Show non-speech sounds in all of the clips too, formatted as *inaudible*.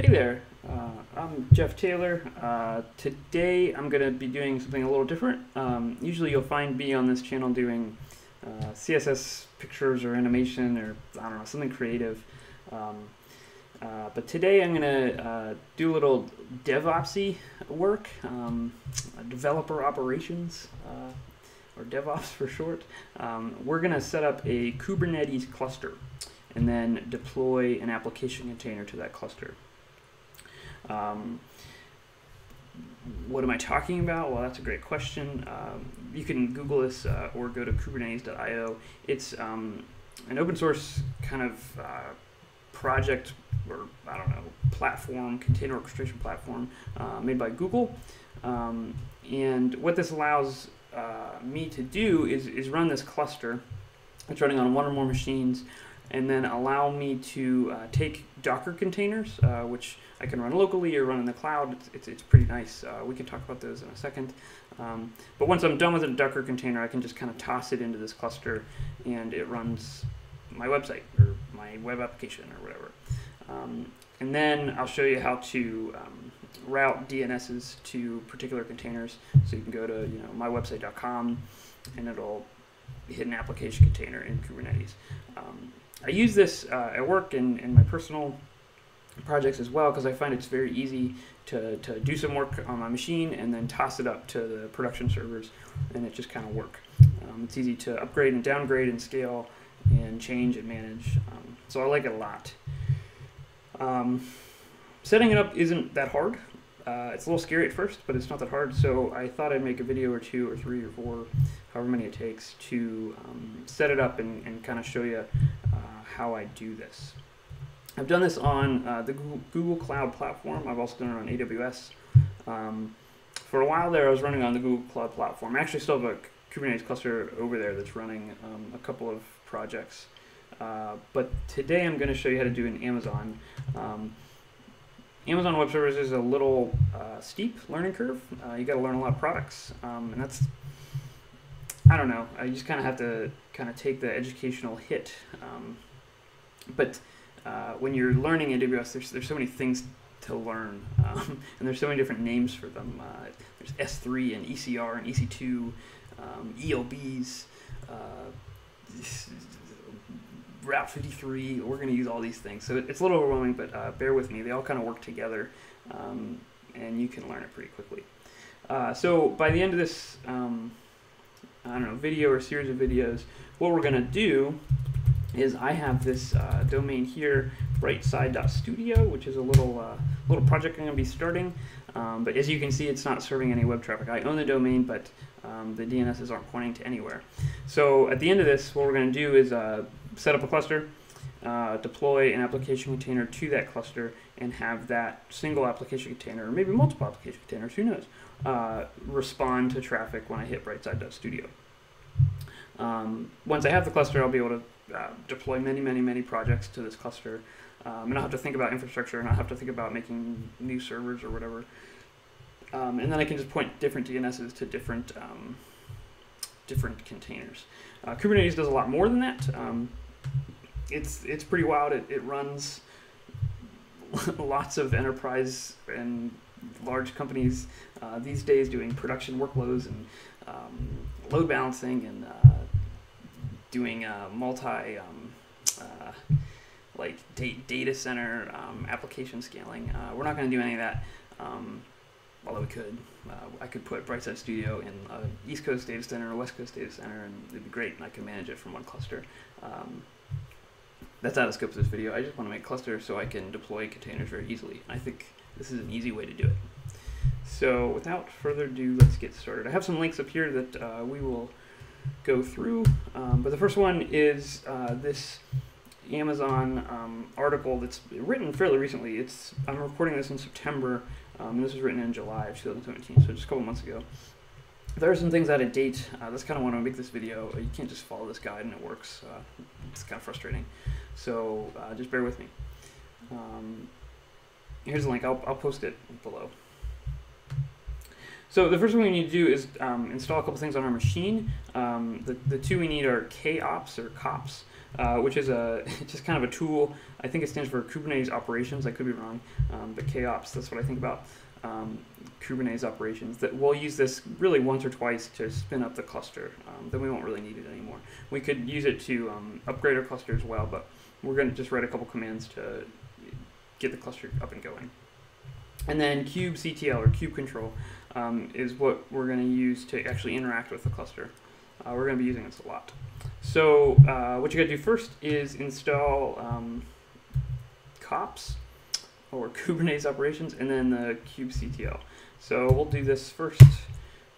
Hey there, uh, I'm Jeff Taylor. Uh, today I'm going to be doing something a little different. Um, usually you'll find me on this channel doing uh, CSS pictures or animation or I don't know, something creative. Um, uh, but today I'm going to uh, do a little DevOpsy work, um, developer operations, uh, or DevOps *laughs* for short. Um, we're going to set up a Kubernetes cluster and then deploy an application container to that cluster. Um, what am I talking about? Well, that's a great question. Um, you can Google this uh, or go to kubernetes.io. It's um, an open source kind of uh, project or I don't know platform, container orchestration platform uh, made by Google. Um, and what this allows uh, me to do is, is run this cluster. It's running on one or more machines and then allow me to uh, take Docker containers, uh, which I can run locally or run in the cloud. It's, it's, it's pretty nice. Uh, we can talk about those in a second. Um, but once I'm done with a Docker container, I can just kind of toss it into this cluster and it runs my website or my web application or whatever. Um, and then I'll show you how to um, route DNSs to particular containers. So you can go to you know mywebsite.com and it'll hit an application container in Kubernetes. Um, I use this uh, at work and in my personal projects as well because I find it's very easy to, to do some work on my machine and then toss it up to the production servers and it just kind of work. Um, it's easy to upgrade and downgrade and scale and change and manage. Um, so I like it a lot. Um, setting it up isn't that hard. Uh, it's a little scary at first, but it's not that hard. So I thought I'd make a video or two or three or four, however many it takes, to um, set it up and, and kind of show you how I do this. I've done this on uh, the Google, Cloud platform. I've also done it on AWS. Um, for a while there, I was running on the Google Cloud platform. I actually still have a Kubernetes cluster over there that's running um, a couple of projects. Uh, but today I'm going to show you how to do an Amazon. Um, Amazon Web Services is a little uh, steep learning curve. Uh, you got to learn a lot of products, um, and that's I don't know. I just kind of have to kind of take the educational hit. Um, but uh, when you're learning AWS, there's there's so many things to learn, um, *laughs* and there's so many different names for them. Uh, there's S3 and ECR and EC2, um, ELBs. Uh, Route 53. We're going to use all these things. So it's a little overwhelming, but uh, bear with me. They all kind of work together, um, and you can learn it pretty quickly. Uh, so by the end of this, um, I don't know, video or series of videos, what we're going to do is I have this uh, domain here, brightside.studio, which is a little uh, little project I'm going to be starting. Um, but as you can see, it's not serving any web traffic. I own the domain, but um, the DNSs aren't pointing to anywhere. So at the end of this, what we're going to do is uh, set up a cluster, uh, deploy an application container to that cluster, and have that single application container, or maybe multiple application containers, who knows, uh, respond to traffic when I hit brightside.studio. Um, once I have the cluster, I'll be able to uh, deploy many, many, many projects to this cluster. Um, and not have to think about infrastructure, and not have to think about making new servers or whatever. Um, and then I can just point different DNSs to different um, different containers. Uh, Kubernetes does a lot more than that. Um, it's it's pretty wild. It, it runs *laughs* lots of enterprise and large companies uh, these days doing production workloads and um, load balancing and uh, doing multi um, uh, like data center um, application scaling. Uh, we're not going to do any of that. Um, although we could, uh, I could put Brightside Studio in an East Coast data center or West Coast data center, and it'd be great, and I could manage it from one cluster. Um, that's out of scope of this video. I just want to make clusters so I can deploy containers very easily. I think this is an easy way to do it. So without further ado, let's get started. I have some links up here that uh, we will go through, um, but the first one is uh, this Amazon um, article that's written fairly recently. It's I'm recording this in September, um, this was written in July of 2017, so just a couple months ago. There are some things out of date. Uh, that's kind of why I make this video. You can't just follow this guide and it works. Uh, it's kind of frustrating. So uh, just bear with me. Um, here's the link. I'll, I'll post it below. So the first thing we need to do is um, install a couple things on our machine. Um, the, the two we need are KOps or COPS. uh, which is a *laughs* just kind of a tool. I think it stands for Kubernetes operations. I could be wrong, um, but KOps. That's what I think about. Um, Kubernetes operations that we'll use this really once or twice to spin up the cluster. Um, then we won't really need it anymore. We could use it to um, upgrade our cluster as well, but we're going to just write a couple commands to get the cluster up and going. And then kubectl or kube control um, is what we're going to use to actually interact with the cluster. Uh, we're going to be using this a lot. So uh, what you got to do first is install um, kops or *laughs* Kubernetes operations and then the kubectl. So we'll do this first.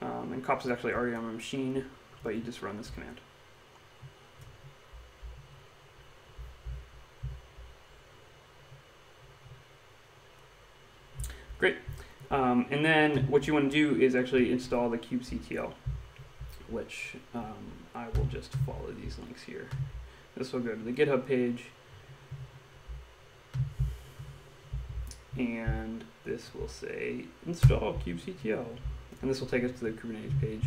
Um, and kops is actually already on my machine, but you just run this command. Great. Um, and then what you want to do is actually install the kubectl, which um, I will just follow these links here. This will go to the GitHub page. And this will say install kubectl. And this will take us to the Kubernetes page.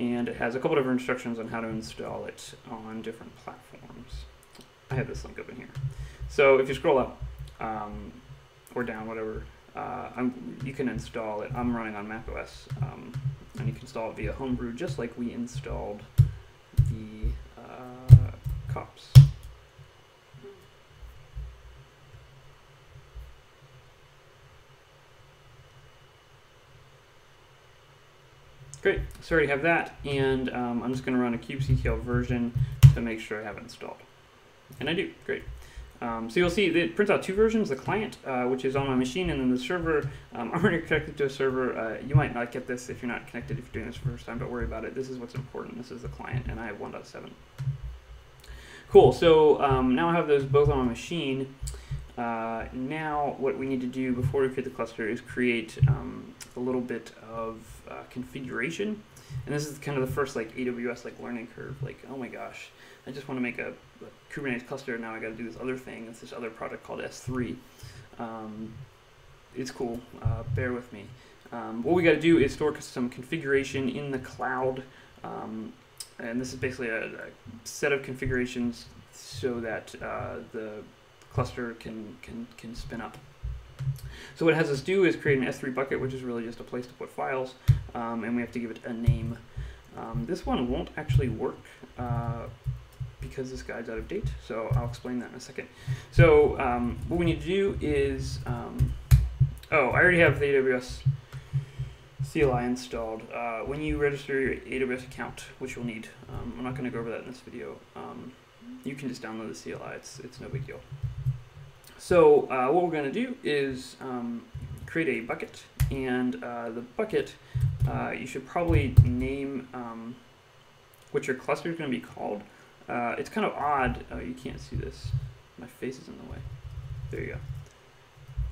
And it has a couple different instructions on how to install it on different platforms. I have this link up in here. So if you scroll up um, or down, whatever, uh, you can install it. I'm running on macOS, um, and you can install it via Homebrew, just like we installed the uh, kops. Great, so I already have that, and um, I'm just going to run a kubectl version to make sure I have it installed. And I do, great. Um, so you'll see it prints out two versions, the client, uh, which is on my machine, and then the server. Um, *laughs* I'm already connected to a server. Uh, you might not get this if you're not connected if you're doing this for the first time, Don't worry about it. This is what's important. This is the client, and I have 1.7. Cool, so um, now I have those both on my machine. Uh, now what we need to do before we create the cluster is create um, a little bit of uh, configuration. And this is kind of the first like AWS like learning curve. Like, oh my gosh, I just want to make a, a Kubernetes cluster. Now I got to do this other thing. It's this other project called S3. Um, it's cool. Uh, bear with me. Um, what we got to do is store some configuration in the cloud. Um, and this is basically a, a, set of configurations so that uh, the cluster can, can, can spin up. So what it has us do is create an S3 bucket, which is really just a place to put files, um, and we have to give it a name. Um, this one won't actually work uh, because this guide's out of date, so I'll explain that in a second. So um, what we need to do is, um, oh, I already have the AWS CLI installed. Uh, when you register your AWS account, which you'll need, um, I'm not going to go over that in this video, um, you can just download the CLI, it's, it's no big deal. So uh, what we're going to do is um, create a bucket, and uh, the bucket, uh, you should probably name um, what your cluster is going to be called. Uh, it's kind of odd. Oh, you can't see this. My face is in the way. There you go.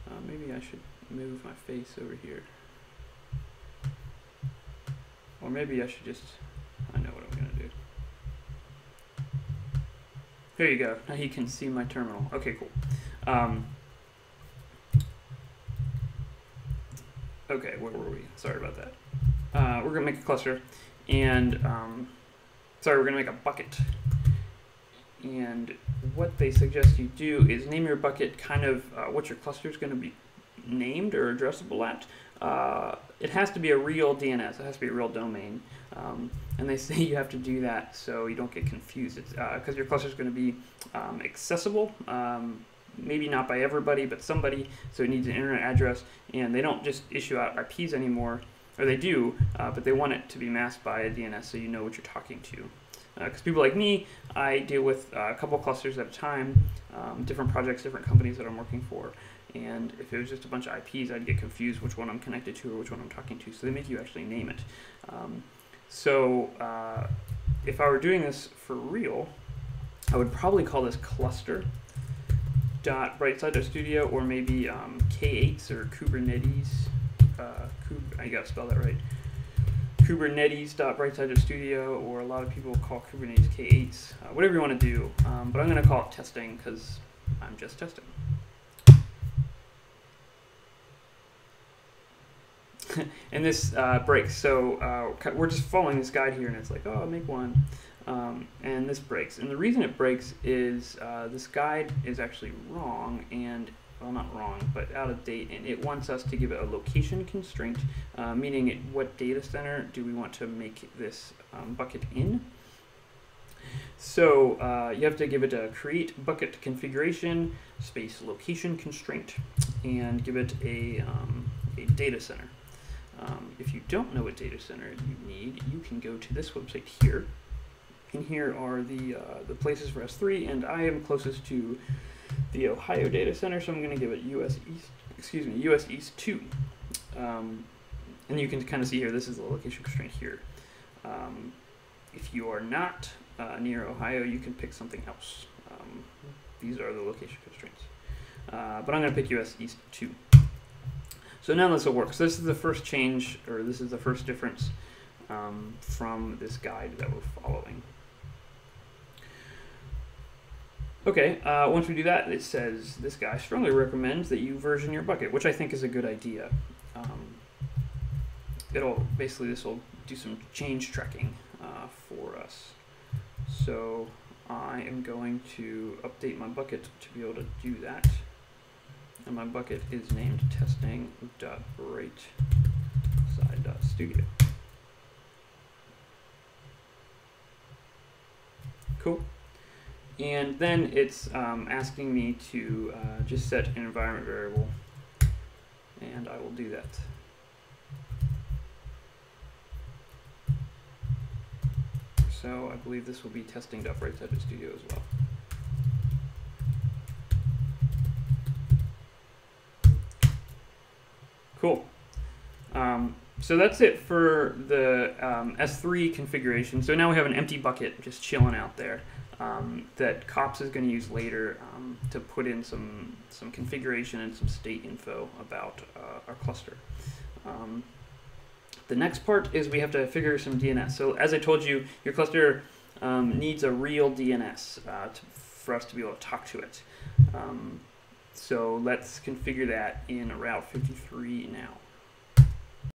Uh, maybe I should move my face over here. Or maybe I should just, I know what I'm going to do. There you go. Now you can see my terminal. Okay, cool. Um, okay, where were we? Sorry about that. Uh, we're going to make a cluster. And, um, sorry, we're going to make a bucket. And what they suggest you do is name your bucket kind of uh, what your cluster is going to be named or addressable at. Uh, it has to be a real DNS. It has to be a real domain. Um, and they *laughs* say you have to do that so you don't get confused. because uh, your cluster is going to be um, accessible. Um, maybe not by everybody, but somebody. So it needs an internet address, and they don't just issue out IPs anymore, or they do, uh, but they want it to be masked by a DNS so you know what you're talking to. Because uh, people like me, I deal with uh, a couple clusters at a time, um, different projects, different companies that I'm working for. And if it was just a bunch of IPs, I'd get confused which one I'm connected to or which one I'm talking to. So they make you actually name it. Um, so uh, if I were doing this for real, I would probably call this cluster dot brightside.studio or maybe um, K8s or Kubernetes. Uh, Kub I gotta spell that right. Kubernetes.brightside.studio or a lot of people call Kubernetes K8s. Uh, whatever you want to do, um, but I'm gonna call it testing because I'm just testing. *laughs* and this uh, breaks. So uh, we're just following this guide here, and it's like, oh, make one. Um, and this breaks. And the reason it breaks is uh, this guide is actually wrong and well, not wrong, but out of date, and it wants us to give it a location constraint, uh, meaning what data center do we want to make this um, bucket in. So uh, you have to give it a create bucket configuration space location constraint and give it a, um, a data center. Um, if you don't know what data center you need, you can go to this website here. And here are the, uh, the places for S3, and I am closest to the Ohio data center, so I'm going to give it US East, excuse me, US East 2. Um, and you can kind of see here, this is the location constraint here. Um, if you are not uh, near Ohio, you can pick something else. Um, these are the location constraints. Uh, but I'm going to pick US East 2. So now this will work. So this is the first change, or this is the first difference um, from this guide that we're following. Okay, uh, once we do that, it says this guy strongly recommends that you version your bucket, which I think is a good idea. Um, it'll basically this will do some change tracking uh, for us. So I am going to update my bucket to be able to do that. And my bucket is named testing.brightside.studio. Cool. And then it's um, asking me to uh, just set an environment variable, and I will do that. So I believe this will be testing.brightside.studio as well. Cool. Um, so that's it for the um, S3 configuration. So now we have an empty bucket just chilling out there um, that kops is going to use later um, to put in some, some configuration and some state info about uh, our cluster. Um, the next part is we have to figure some DNS. So as I told you, your cluster um, needs a real DNS uh, to, for us to be able to talk to it. Um, so let's configure that in Route 53 now.